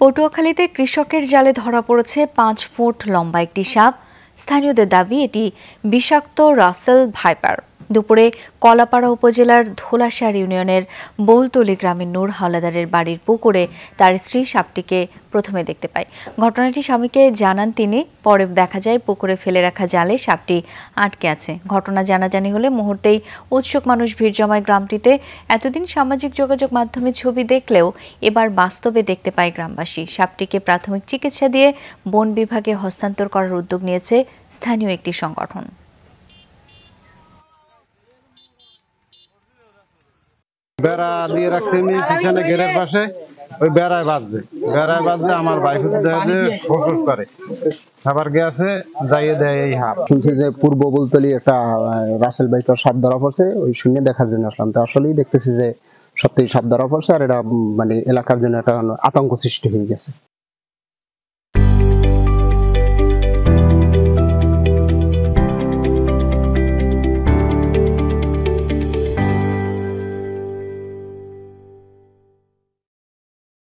পটুয়াখালীতে কৃষকের জালে ধরা পড়েছে পাঁচ ফুট লম্বা একটি সাপ। স্থানীয়দের দাবি, এটি বিষাক্ত রাসেল ভাইপার। দুপুরে কলাপাড়া উপজেলার ধোলাসার ইউনিয়নের বৌলতলি গ্রামের নূর হাওলাদারের বাড়ির পুকুরে তার স্ত্রী সাপটিকে প্রথমে দেখতে পায়। ঘটনাটি স্বামীকে জানান তিনি, পরে দেখা যায় পুকুরে ফেলে রাখা জালে সাপটি আটকে আছে। ঘটনা জানাজানি হলে মুহূর্তেই উৎসুক মানুষ ভিড় জমায় গ্রামটিতে। এতদিন সামাজিক যোগাযোগ মাধ্যমে ছবি দেখলেও এবার বাস্তবে দেখতে পায় গ্রামবাসী। সাপটিকে প্রাথমিক চিকিৎসা দিয়ে বন বিভাগে হস্তান্তর করার উদ্যোগ নিয়েছে স্থানীয় একটি সংগঠন। বেড়া দিয়ে রাখছে এমনি পিছনে গেটের পাশে। ওই বেড়ায় বাজছে। বেড়ায় বাজছে, আমার বাইক দেখা করে। দেয় এই হাত যে পূর্ব বলতলি একটা রাসেল পড়ছে, ওই সঙ্গে দেখার জন্য আসলেই দেখতেছি যে সত্যি পড়ছে, আর এটা মানে এলাকার জন্য একটা আতঙ্ক সৃষ্টি হয়ে গেছে।